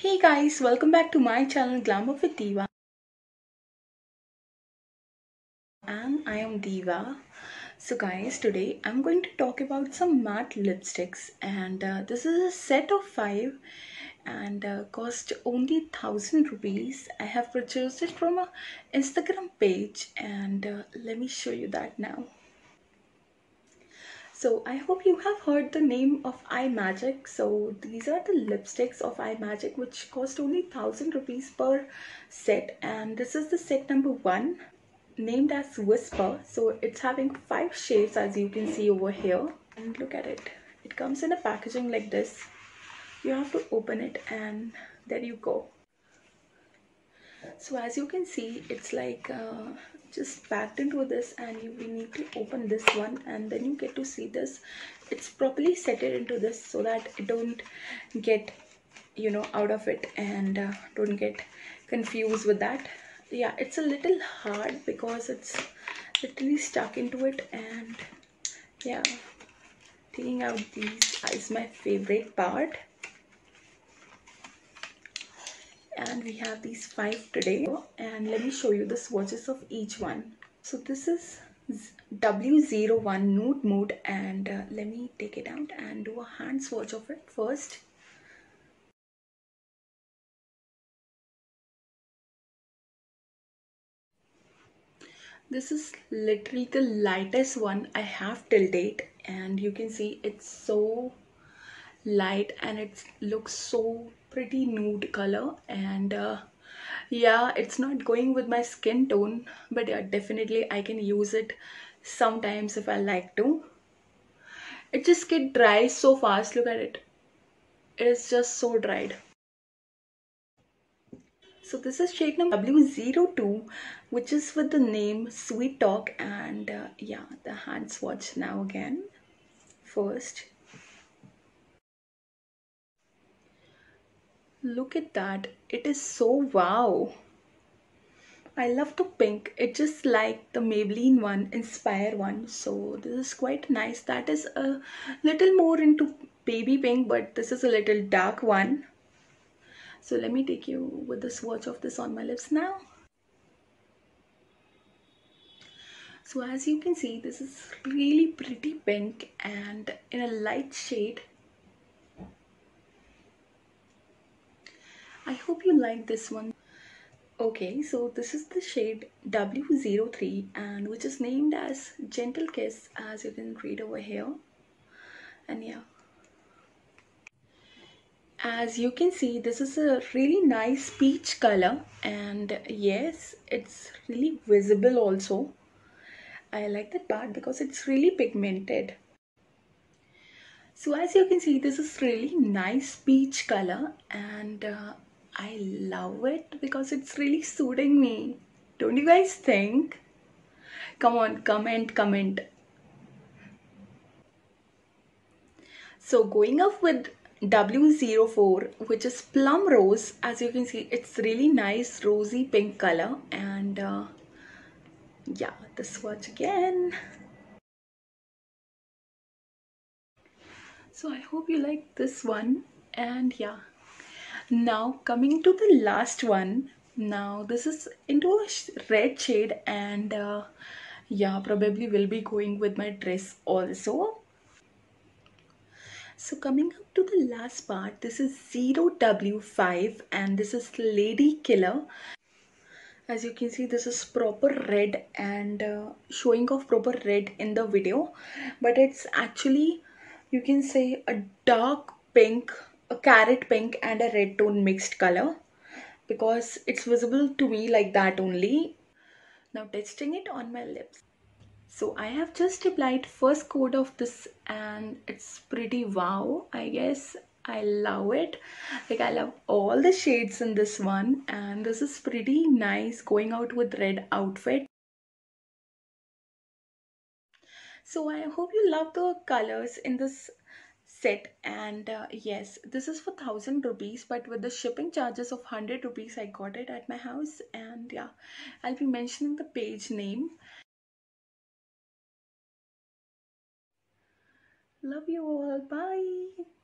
Hey guys, welcome back to my channel GlamUp with Diva. And I am Diva. So guys, today I'm going to talk about some matte lipsticks and uh, this is a set of 5 and uh, cost only 1000 rupees. I have purchased it from a Instagram page and uh, let me show you that now. So I hope you have heard the name of Imagic. So these are the lipsticks of Imagic which cost only 1000 rupees per set and this is the set number 1 named as Whisper. So it's having 5 shades as you can see over here and look at it. It comes in a packaging like this. You have to open it and there you go. So as you can see it's like uh, just packed into this and you need to open this one and then you get to see this. It's properly set it into this so that it don't get you know out of it and uh, don't get confused with that. Yeah it's a little hard because it's literally stuck into it and yeah taking out these is my favorite part and we have these five today. And let me show you the swatches of each one. So this is w01 nude mood and uh, let me take it out and do a hand swatch of it first. This is literally the lightest one i have till date and you can see it's so light and it looks so pretty nude color and uh, yeah it's not going with my skin tone but yeah definitely I can use it sometimes if I like to. It just get dry so fast. Look at it. It's just so dried. So this is shade number W02 which is with the name Sweet Talk and uh, yeah the hand swatch now again. First Look at that. It is so wow. I love the pink. It's just like the Maybelline one, Inspire one. So this is quite nice. That is a little more into baby pink, but this is a little dark one. So let me take you with the swatch of this on my lips now. So as you can see, this is really pretty pink and in a light shade I hope you like this one. Okay, so this is the shade W03 and which is named as Gentle Kiss as you can read over here. And yeah. As you can see, this is a really nice peach color and yes, it's really visible also. I like that part because it's really pigmented. So as you can see, this is really nice peach color and uh, I love it because it's really suiting me. Don't you guys think? Come on, comment, comment. So going off with W04 which is plum rose as you can see it's really nice rosy pink color and uh, yeah the swatch again so I hope you like this one and yeah now coming to the last one. Now this is into a red shade and uh, yeah probably will be going with my dress also. So coming up to the last part this is 0w5 and this is lady killer. As you can see this is proper red and uh, showing off proper red in the video. But it's actually you can say a dark pink a carrot pink and a red tone mixed color because it's visible to me like that only. Now testing it on my lips. So I have just applied first coat of this and it's pretty wow I guess. I love it. Like I love all the shades in this one and this is pretty nice going out with red outfit. So I hope you love the colors in this set. And uh, yes this is for thousand rupees but with the shipping charges of 100 rupees i got it at my house. And yeah i'll be mentioning the page name. Love you all. Bye